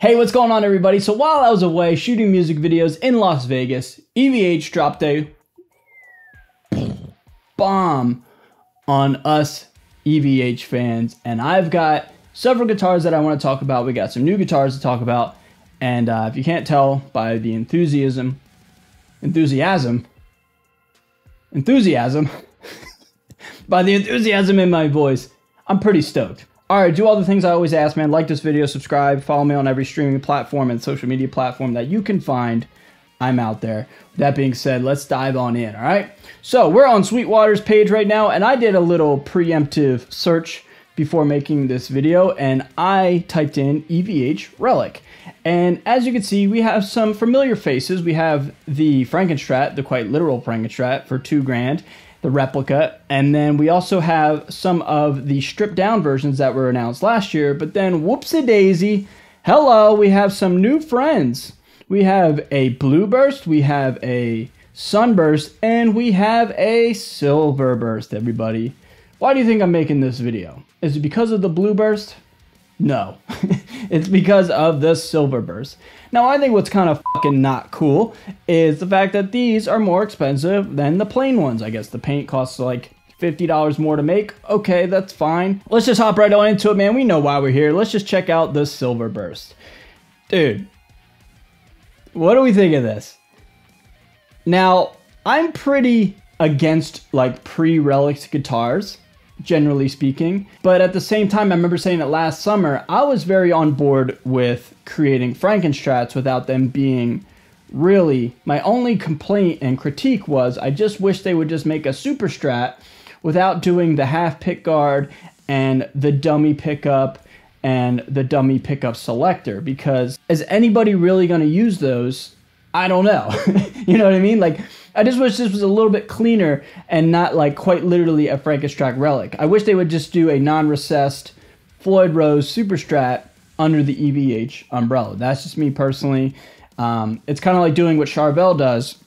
Hey, what's going on, everybody? So while I was away shooting music videos in Las Vegas, EVH dropped a bomb on us EVH fans, and I've got several guitars that I want to talk about. We got some new guitars to talk about, and uh, if you can't tell by the enthusiasm, enthusiasm, enthusiasm, by the enthusiasm in my voice, I'm pretty stoked. All right, do all the things I always ask, man. Like this video, subscribe, follow me on every streaming platform and social media platform that you can find. I'm out there. That being said, let's dive on in, all right? So we're on Sweetwater's page right now, and I did a little preemptive search before making this video, and I typed in EVH Relic. And as you can see, we have some familiar faces. We have the Frankenstrat, the quite literal Frankenstrat for two grand, the replica. And then we also have some of the stripped down versions that were announced last year. But then, whoopsie daisy, hello, we have some new friends. We have a blue burst, we have a sunburst, and we have a silver burst, everybody. Why do you think I'm making this video? Is it because of the blue burst? No, it's because of the silver burst. Now, I think what's kind of fucking not cool is the fact that these are more expensive than the plain ones. I guess the paint costs like $50 more to make. Okay, that's fine. Let's just hop right on into it, man. We know why we're here. Let's just check out the silver burst. Dude, what do we think of this? Now, I'm pretty against like pre-relics guitars generally speaking. But at the same time, I remember saying that last summer, I was very on board with creating Frankenstrats without them being relicked. My only complaint and critique was I just wish they would just make a super strat without doing the half pick guard and the dummy pickup and the dummy pickup selector because is anybody really going to use those? I don't know. you know what I mean? Like I just wish this was a little bit cleaner and not like quite literally a Frankenstrat relic. I wish they would just do a non-recessed Floyd Rose Super Strat under the EVH umbrella. That's just me personally. Um, it's kind of like doing what Charvel does,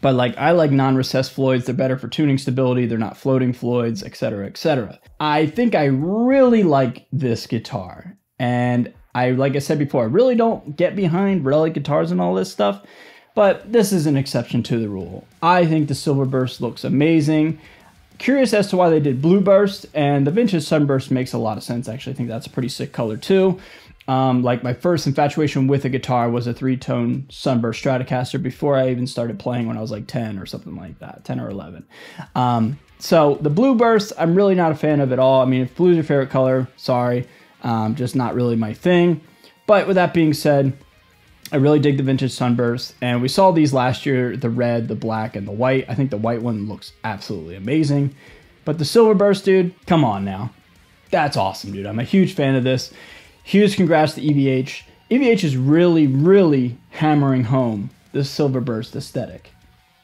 but like I like non-recessed Floyds. They're better for tuning stability. They're not floating Floyds, etc., etc. I think I really like this guitar, and I like I said before, I really don't get behind relic guitars and all this stuff. But this is an exception to the rule. I think the Silver Burst looks amazing. Curious as to why they did Blue Burst, and the Vintage Sunburst makes a lot of sense. Actually, I think that's a pretty sick color too. Um, like my first infatuation with a guitar was a three-tone Sunburst Stratocaster before I even started playing when I was like 10 or something like that, 10 or 11. Um, so the Blue Burst, I'm really not a fan of at all. I mean, if blue's your favorite color, sorry, um, just not really my thing. But with that being said, I really dig the vintage sunburst, and we saw these last year: the red, the black, and the white. I think the white one looks absolutely amazing, but the silver burst, dude, come on now, that's awesome, dude. I'm a huge fan of this. Huge congrats to EVH. EVH is really, really hammering home the silver burst aesthetic.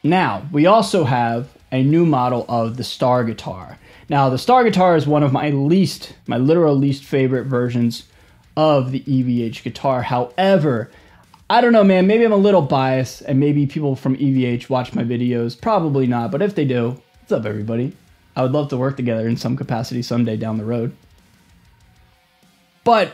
Now we also have a new model of the Star guitar. Now the Star guitar is one of my least, my literal least favorite versions of the EVH guitar. However, I don't know, man. Maybe I'm a little biased, and maybe people from EVH watch my videos. Probably not, but if they do, what's up, everybody? I would love to work together in some capacity someday down the road. But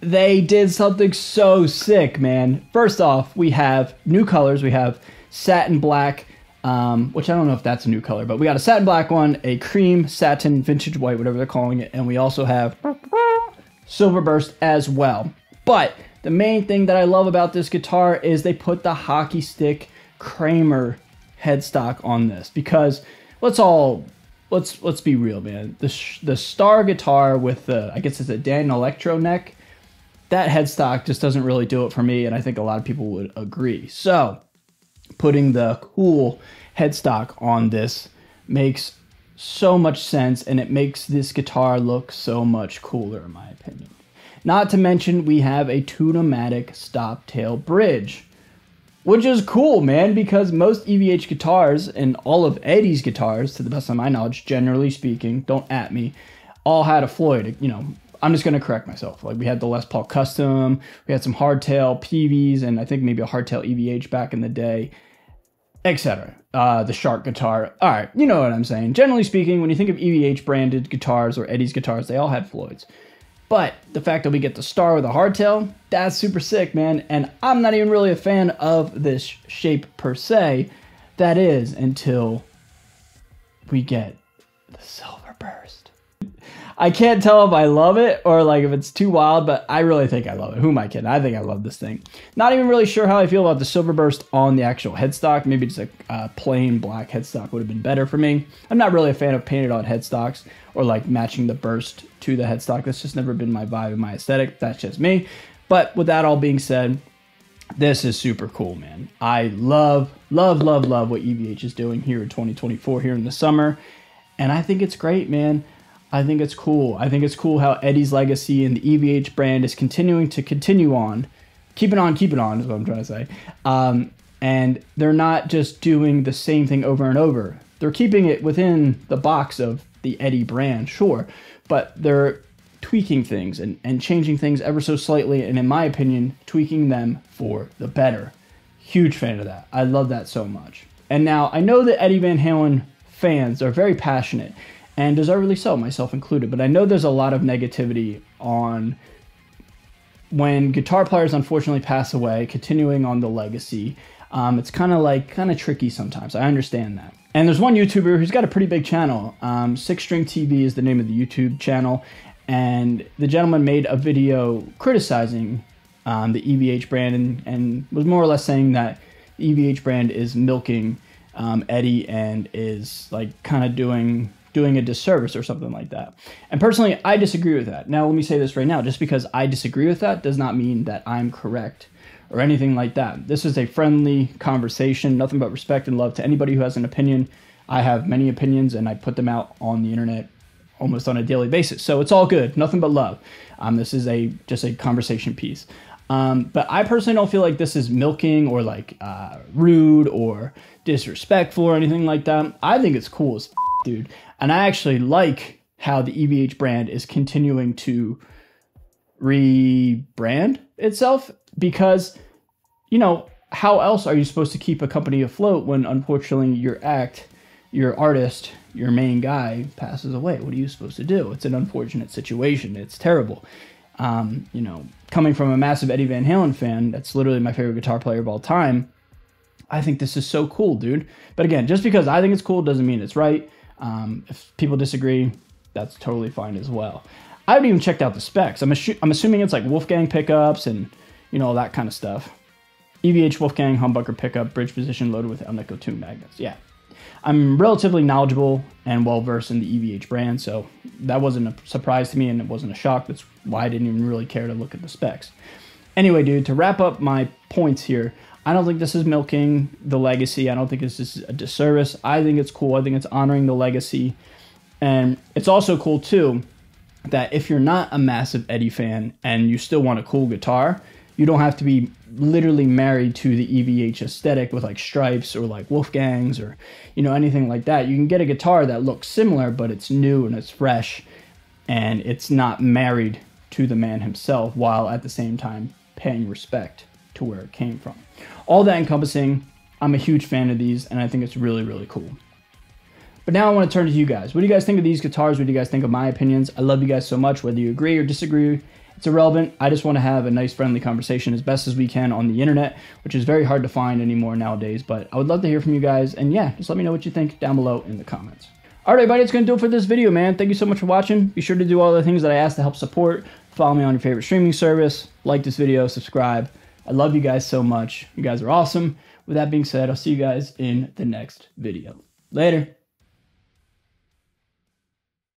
they did something so sick, man. First off, we have new colors. We have satin black, um, which I don't know if that's a new color, but we got a satin black one, a cream satin vintage white, whatever they're calling it, and we also have silver burst as well. But the main thing that I love about this guitar is they put the hockey stick Kramer headstock on this because let's all let's let's be real, man. The the Star guitar with the I guess it's a Danelectro neck, that headstock just doesn't really do it for me, and I think a lot of people would agree. So, putting the cool headstock on this makes so much sense, and it makes this guitar look so much cooler, in my opinion. Not to mention, we have a Tune-o-matic stop tail bridge, which is cool, man, because most EVH guitars and all of Eddie's guitars, to the best of my knowledge, generally speaking, don't at me, all had a Floyd. You know, I'm just gonna correct myself. Like we had the Les Paul Custom, we had some hardtail PVs, and I think maybe a hardtail EVH back in the day, etc. Uh, the Shark guitar. All right, you know what I'm saying. Generally speaking, when you think of EVH branded guitars or Eddie's guitars, they all had Floyds. But the fact that we get the star with a hardtail, that's super sick, man. And I'm not even really a fan of this shape per se. That is until we get the silver burst. I can't tell if I love it or like if it's too wild, but I really think I love it. Who am I kidding? I think I love this thing. Not even really sure how I feel about the silver burst on the actual headstock. Maybe just a uh, plain black headstock would have been better for me. I'm not really a fan of painted on headstocks or like matching the burst to the headstock. That's just never been my vibe and my aesthetic. That's just me. But with that all being said, this is super cool, man. I love, love, love, love what EVH is doing here in 2024, here in the summer. And I think it's great, man. I think it's cool. I think it's cool how Eddie's legacy and the EVH brand is continuing to continue on. Keep it on, keep it on is what I'm trying to say. Um, and they're not just doing the same thing over and over. They're keeping it within the box of the Eddie brand, sure, but they're tweaking things and, and changing things ever so slightly, and in my opinion, tweaking them for the better. Huge fan of that. I love that so much. And now I know that Eddie Van Halen fans are very passionate and deservedly so, myself included. But I know there's a lot of negativity on when guitar players unfortunately pass away, continuing on the legacy. Um, it's kind of like kind of tricky sometimes. I understand that. And there's one YouTuber who's got a pretty big channel. Um, Six String TV is the name of the YouTube channel, and the gentleman made a video criticizing um, the EVH brand and, and was more or less saying that the EVH brand is milking um, Eddie and is like kind of doing doing a disservice or something like that. And personally, I disagree with that. Now, let me say this right now just because I disagree with that does not mean that I'm correct or anything like that. This is a friendly conversation, nothing but respect and love to anybody who has an opinion. I have many opinions and I put them out on the internet almost on a daily basis. So it's all good, nothing but love. Um, this is a just a conversation piece. Um, but I personally don't feel like this is milking or like uh, rude or disrespectful or anything like that. I think it's cool as dude. And I actually like how the EVH brand is continuing to rebrand itself because, you know, how else are you supposed to keep a company afloat when unfortunately your act, your artist, your main guy passes away? What are you supposed to do? It's an unfortunate situation. It's terrible. Um, you know, coming from a massive Eddie Van Halen fan, that's literally my favorite guitar player of all time. I think this is so cool, dude. But again, just because I think it's cool doesn't mean it's right. Um, if people disagree, that's totally fine as well. I haven't even checked out the specs. I'm, assu- I'm assuming it's like Wolfgang pickups and you know that kind of stuff. EVH Wolfgang humbucker pickup, bridge position loaded with Alnico II magnets. Yeah, I'm relatively knowledgeable and well versed in the EVH brand, so that wasn't a surprise to me and it wasn't a shock. That's why I didn't even really care to look at the specs. Anyway, dude, to wrap up my points here, I don't think this is milking the legacy. I don't think this is a disservice. I think it's cool. I think it's honoring the legacy. And it's also cool, too, that if you're not a massive Eddie fan and you still want a cool guitar, you don't have to be literally married to the EVH aesthetic with like stripes or like Wolfgangs or, you know, anything like that. You can get a guitar that looks similar, but it's new and it's fresh and it's not married to the man himself while at the same time paying respect to where it came from. All that encompassing, I'm a huge fan of these and I think it's really, really cool. But now I want to turn to you guys. What do you guys think of these guitars? What do you guys think of my opinions? I love you guys so much, whether you agree or disagree. It's irrelevant. I just want to have a nice, friendly conversation as best as we can on the internet, which is very hard to find anymore nowadays. But I would love to hear from you guys. And yeah, just let me know what you think down below in the comments. All right, everybody, it's going to do it for this video, man. Thank you so much for watching. Be sure to do all the things that I asked to help support. Follow me on your favorite streaming service. Like this video, subscribe. I love you guys so much. You guys are awesome. With that being said, I'll see you guys in the next video. Later.